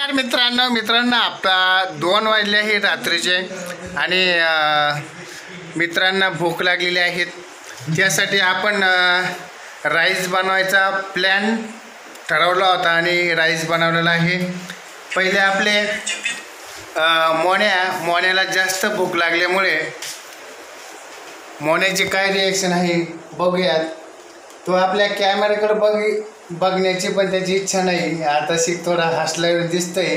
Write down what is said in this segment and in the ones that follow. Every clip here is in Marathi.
नमस्कार मित्रांनो मित्रांनो आपला दोन वाजले आहे रात्रीचे आणि मित्रांना भूक लागलेली आहेत त्यासाठी आपण राईस बनवायचा प्लॅन ठरवला होता आणि राईस बनवलेला आहे. पहिले आपले मोण्या मोन्या मोन्याला जास्त भूक लागल्यामुळे मोन्याचे काय रिॲक्शन आहे बघूयात. तो आपल्या कॅमेऱ्याकडे बघ बघण्याची पण त्याची इच्छा नाही. आता शिक थोडा हसल्यावर दिसतोय.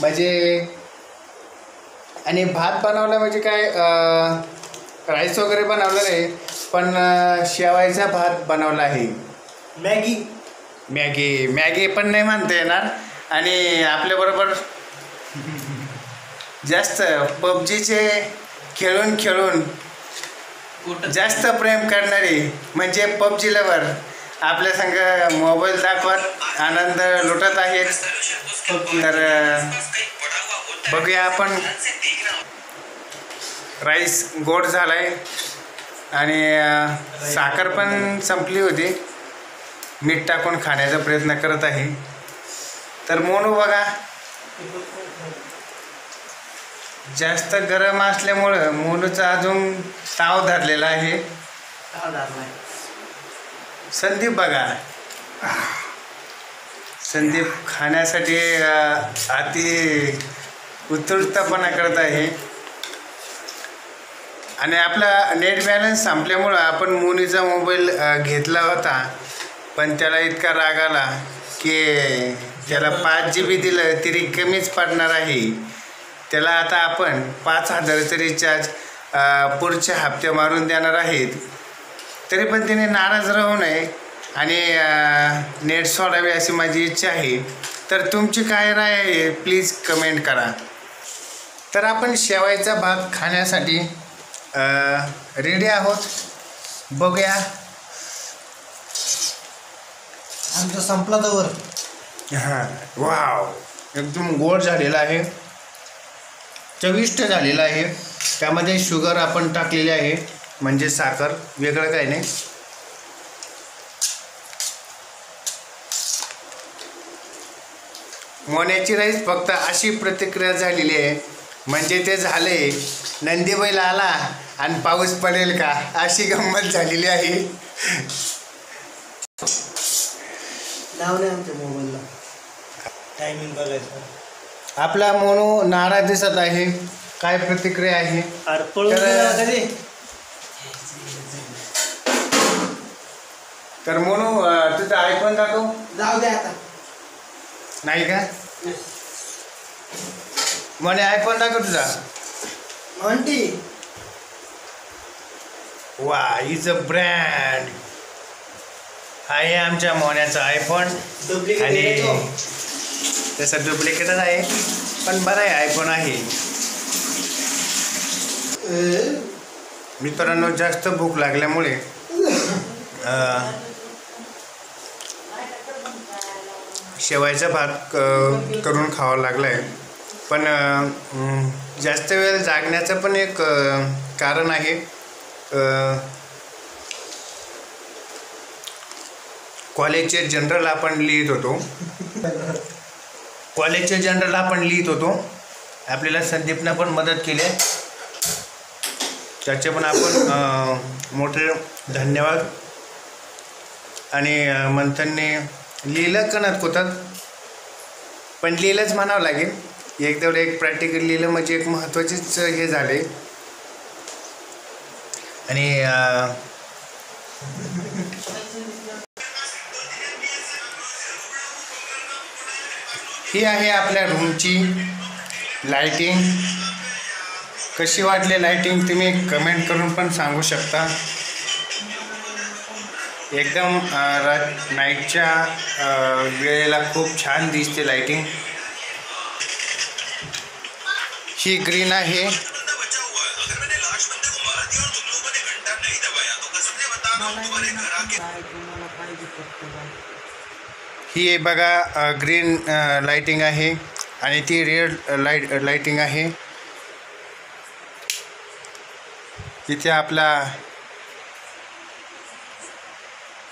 म्हणजे आणि भात बनवला म्हणजे काय राईस वगैरे बनवलं नाही पण शेवायचा भात बनवला आहे. मॅगी. मॅगी मॅगी पण नाही म्हणता येणार. आणि आपल्याबरोबर जास्त पबजीचे खेळून खेळून जास्त प्रेम करणारे म्हणजे पबजी लवर आपल्या संग मोबाईल दाखवत आनंद लुटत आहेत. तर बघूया आपण. राईस गोड झालाय. आणि साखर पण संपली होती. मीठ टाकून खाण्याचा प्रयत्न करत आहे. तर मोनू बघा. जास्त गरम असल्यामुळं मोनूचा अजून ताव धरलेला आहे. संदीप बघा. संदीप खाण्यासाठी अति उत्सुकतापणा करत आहे. आणि आपला नेट बॅलन्स संपल्यामुळं आपण मोनीचा मोबाईल घेतला होता. पण त्याला इतका राग आला की त्याला पाच जी बी दिलं तरी कमीच पडणार आहे. त्याला आता आपण पाच हजाराचं रिचार्ज अं, पुढच्या हप्ते मारून देणार आहेत. तरी पण त्याने नाराज राहू नये आणि नेट सोडावे अशी माझी इच्छा आहे. तर तुमची काय राय आहे प्लीज कमेंट करा. तर आपण शेवायचा भात खाण्यासाठी रेडी आहोत. बघूया. आमचा संपला तर हां वाव. एकदम गोड झालेला आहे. चविष्ट झालेला आहे. त्यामध्ये शुगर आपण टाकलेली आहे. म्हणजे साखर वेगळं काही नाही. मोन्याची राईस फक्त अशी प्रतिक्रिया झालेली आहे. म्हणजे ते झाले नंदीबैल आला आणि पाऊस पडेल का? अशी गंमत झालेली आहे. आमच्या मोबाईलला टायमिंग बघायचं. आपला मोनू नाराज दिसत आहे. काय प्रतिक्रिया आहे? अरे पळून तर- गेला तर अं, तुझं ऐकून दाखव. जाऊ दे आता. नाही का? म्हणे आयफोन दाखव तुझा. आंटी. वा इज अ ब्रँड. आहे आमच्या मोन्याचा आयफोन. डुप्लिकेट आणि. त्याचा डुप्लिकेटच आहे पण बरं आहे आयफोन आहे. मित्रांनो जास्त भूक लागल्यामुळे शेवायचा भात क- करून खावा लागला आहे पण जास्त वेळ जागण्याचं पण एक कारण आहे. कॉलेजचे जनरल आपण लिहित होतो. कॉलेजचे जनरल आपण लिहित होतो. आपल्याला संदीपनं पण मदत केली आहे. त्याचे पण आपण मोठे धन्यवाद. आणि मंथांनी मंथनने लिहिलं कणत कोतात पण लिहिलंच म्हणावं लागेल. एकदा एक प्रॅक्टिकल लिहिलं म्हणजे एक महत्त्वाचेच हे झाले. आणि ही आहे आपल्या रूमची लाईटिंग कशी वाटली लाईटिंग तुम्ही कमेंट करून पण सांगू शकता. एकदम नाईटच्या वेळेला खूप छान दिसते लाईटिंग ही ग्रीन आहे. ही बघा ग्रीन लाईटिंग आहे. आणि ती रेड लाइट लाईटिंग आहे. तिथे आपला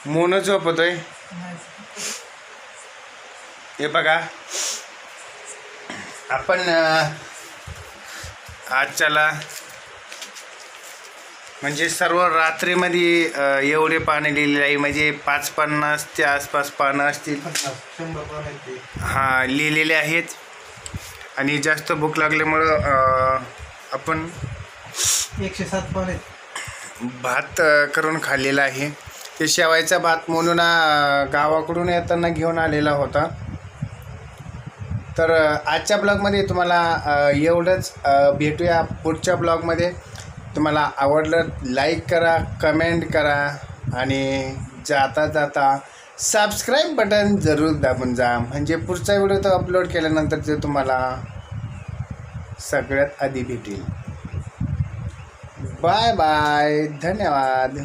मोन झोपतोय. हे बघा. आपण आजच्याला म्हणजे सर्व रात्रीमध्ये एवढे पानं लिहिलेले आहे. म्हणजे पाच पन्नासच्या आसपास पानं असतील. हां हा लिहिलेले आहेत. आणि जास्त भूक लागल्यामुळं आपण एकशे सात पान आहेत भात करून खाल्लेला आहे. ते शेवायचा भात म्हणून गावाकडून येताना घेऊन आलेला होता. तर आजच्या ब्लॉगमध्ये तुम्हाला एवढंच भेटूया पुढच्या ब्लॉगमध्ये. तुम्हाला आवडलं लाईक करा कमेंट करा आणि जाता जाता सबस्क्राईब बटन जरूर दाबून जा. म्हणजे पुढचा व्हिडिओ तो अपलोड केल्यानंतर ते तुम्हाला सगळ्यात आधी भेटेल. बाय बाय धन्यवाद.